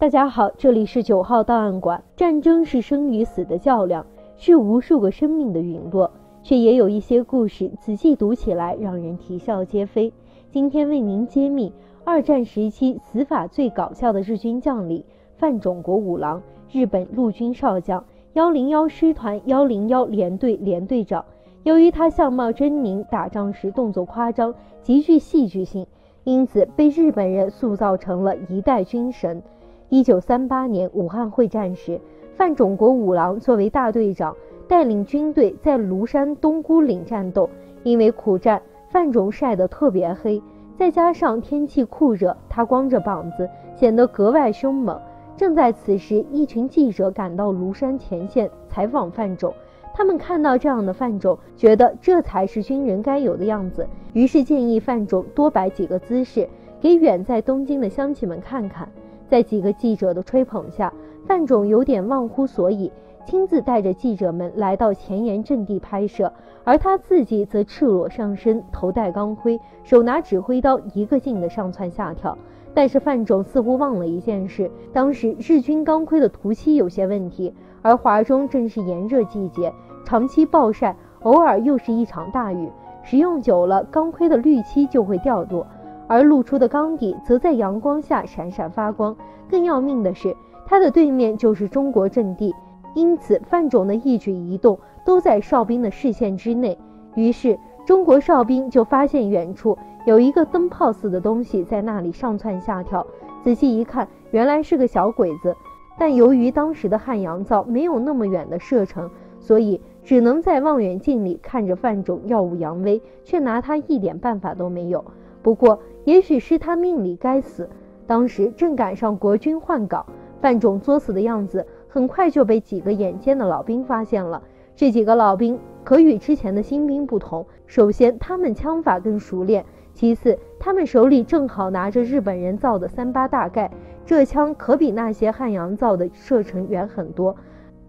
大家好，这里是九号档案馆。战争是生与死的较量，是无数个生命的陨落，却也有一些故事仔细读起来让人啼笑皆非。今天为您揭秘二战时期死法最搞笑的日军将领范种国五郎，日本陆军少将，幺零幺师团幺零幺连队连队长。由于他相貌狰狞，打仗时动作夸张，极具戏剧性。因此被日本人塑造成了一代军神。一九三八年武汉会战时，范种国五郎作为大队长，带领军队在庐山东姑岭战斗。因为苦战，范种晒得特别黑，再加上天气酷热，他光着膀子显得格外凶猛。正在此时，一群记者赶到庐山前线采访范种。他们看到这样的范种，觉得这才是军人该有的样子，于是建议范种多摆几个姿势，给远在东京的乡亲们看看。在几个记者的吹捧下，范总有点忘乎所以，亲自带着记者们来到前沿阵地拍摄，而他自己则赤裸上身，头戴钢盔，手拿指挥刀，一个劲的上蹿下跳。但是范总似乎忘了一件事，当时日军钢盔的涂漆有些问题。而华中正是炎热季节，长期暴晒，偶尔又是一场大雨，使用久了，钢盔的绿漆就会掉落，而露出的钢底则在阳光下闪闪发光。更要命的是，它的对面就是中国阵地，因此范种的一举一动都在哨兵的视线之内。于是，中国哨兵就发现远处有一个灯泡似的东西在那里上蹿下跳，仔细一看，原来是个小鬼子。但由于当时的汉阳造没有那么远的射程，所以只能在望远镜里看着范种耀武扬威，却拿他一点办法都没有。不过，也许是他命里该死，当时正赶上国军换岗，范种作死的样子很快就被几个眼尖的老兵发现了。这几个老兵可与之前的新兵不同，首先他们枪法更熟练，其次他们手里正好拿着日本人造的三八大盖。这枪可比那些汉阳造的射程远很多。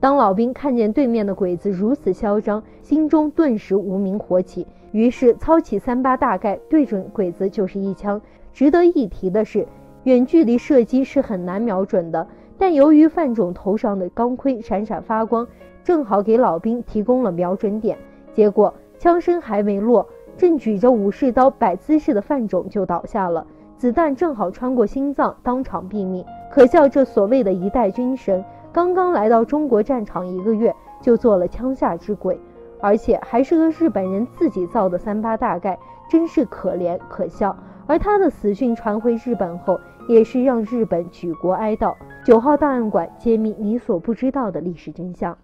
当老兵看见对面的鬼子如此嚣张，心中顿时无名火起，于是操起三八大盖，对准鬼子就是一枪。值得一提的是，远距离射击是很难瞄准的，但由于范种头上的钢盔闪闪发光，正好给老兵提供了瞄准点。结果枪声还没落，正举着武士刀摆姿势的范种就倒下了。子弹正好穿过心脏，当场毙命。可笑这所谓的一代军神，刚刚来到中国战场一个月，就做了枪下之鬼，而且还是个日本人自己造的三八大盖，真是可怜可笑。而他的死讯传回日本后，也是让日本举国哀悼。九号档案馆揭秘你所不知道的历史真相。